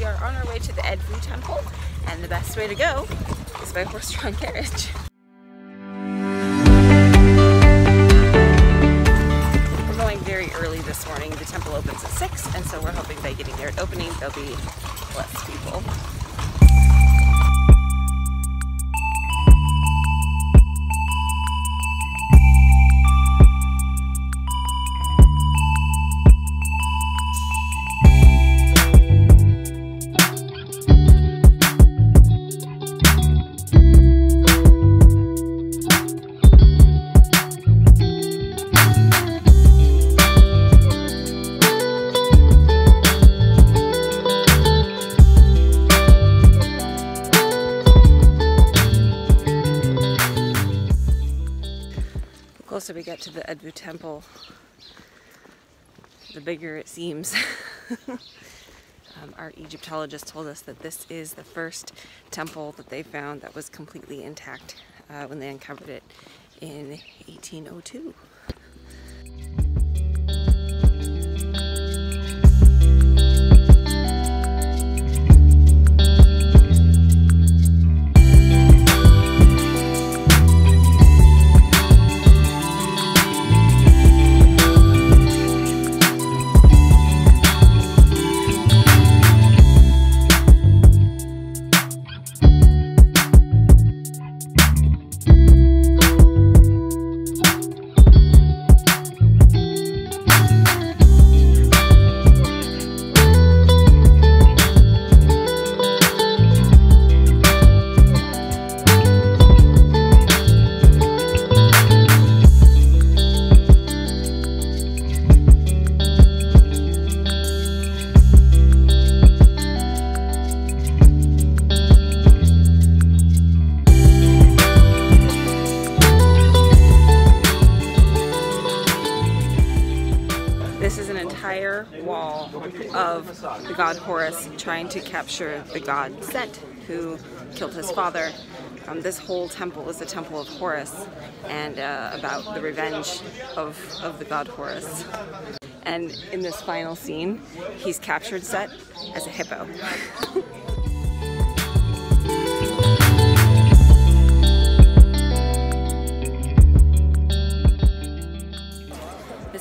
we are on our way to the Edfu Temple, and the best way to go is by horse-drawn carriage. We're going very early this morning. The temple opens at 6, and so we're hoping by getting there at opening there'll be less people. Closer we get to the Edfu Temple, the bigger it seems. um, our Egyptologist told us that this is the first temple that they found that was completely intact uh, when they uncovered it in 1802. Wall of the god Horus trying to capture the god Set, who killed his father. Um, this whole temple is the temple of Horus and uh, about the revenge of, of the god Horus. And in this final scene, he's captured Set as a hippo.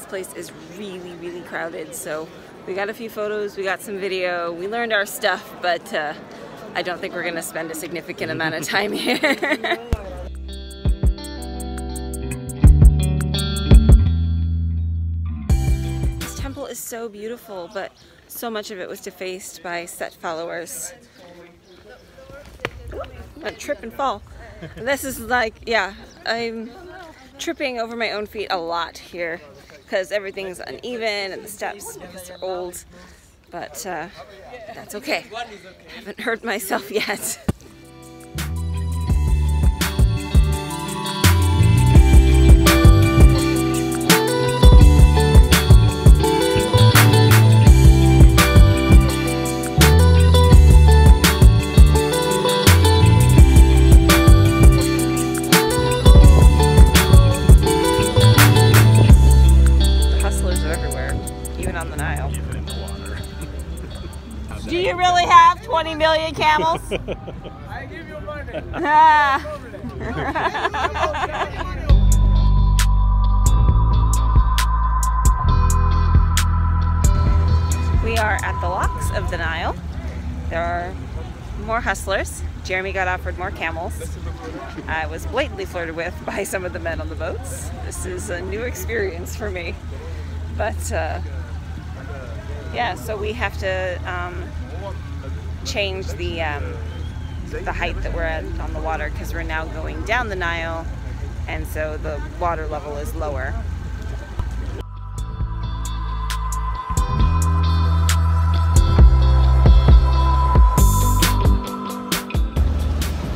place is really, really crowded, so we got a few photos, we got some video, we learned our stuff, but uh, I don't think we're gonna spend a significant amount of time here. this temple is so beautiful, but so much of it was defaced by Set followers. Ooh, trip and fall. this is like, yeah, I'm tripping over my own feet a lot here because everything's uneven and the steps because they're old. But uh, that's okay. I haven't hurt myself yet. Million camels? I give you money. Ah. we are at the locks of the Nile. There are more hustlers. Jeremy got offered more camels. I was blatantly flirted with by some of the men on the boats. This is a new experience for me. But uh, yeah, so we have to um, change the um, the height that we're at on the water because we're now going down the Nile, and so the water level is lower.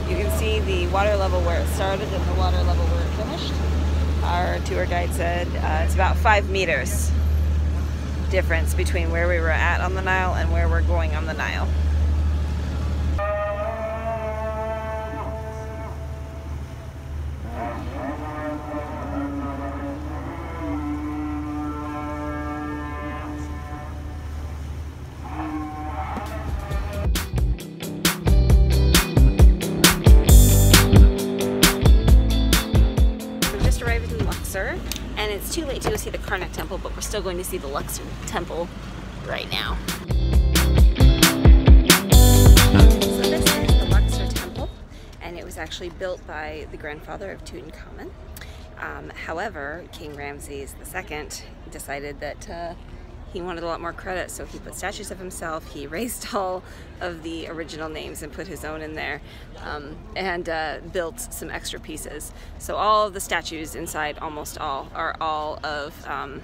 You can see the water level where it started and the water level where it finished. Our tour guide said uh, it's about five meters difference between where we were at on the Nile and where we're going on the Nile. It's too late to go see the Karnak Temple, but we're still going to see the Luxor Temple right now. So this is the Luxor Temple, and it was actually built by the grandfather of Tutankhamun. Um, however, King Ramses II decided that uh, he wanted a lot more credit, so he put statues of himself. He erased all of the original names and put his own in there, um, and uh, built some extra pieces. So all of the statues inside, almost all, are all of um,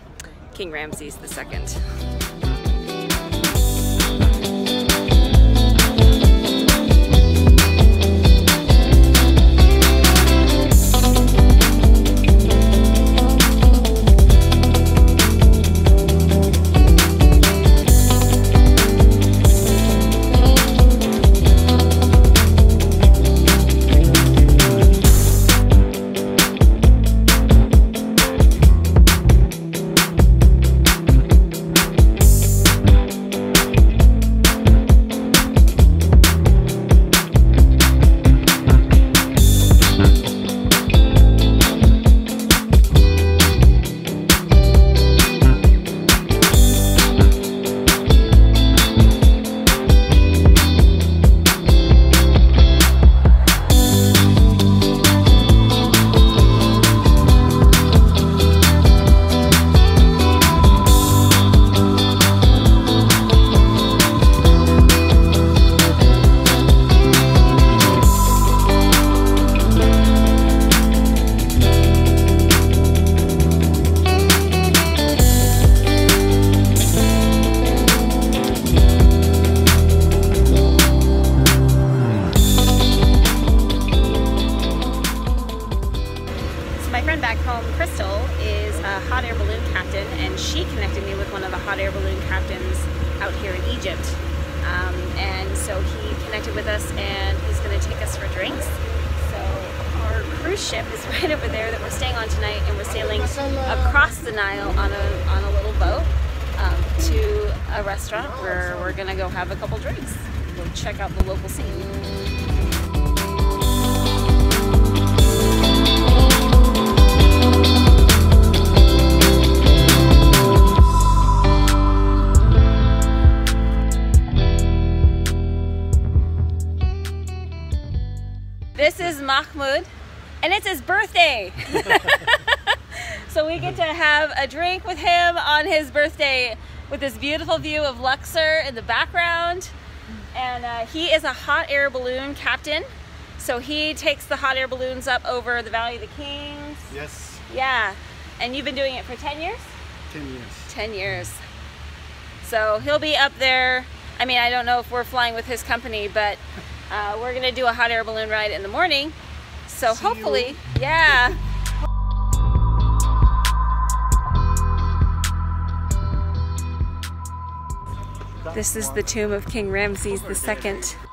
King Ramses II. Hot air balloon captains out here in Egypt. Um, and so he connected with us and he's going to take us for drinks. So our cruise ship is right over there that we're staying on tonight and we're sailing across the Nile on a, on a little boat um, to a restaurant where we're going to go have a couple drinks. Go check out the local scene. This is Mahmoud, and it's his birthday. so we get to have a drink with him on his birthday with this beautiful view of Luxor in the background. And uh, he is a hot air balloon captain. So he takes the hot air balloons up over the Valley of the Kings. Yes. Yeah. And you've been doing it for 10 years? 10 years. 10 years. So he'll be up there. I mean, I don't know if we're flying with his company, but uh, we're gonna do a hot air balloon ride in the morning. So See hopefully, you. yeah. This is the tomb of King Ramses II.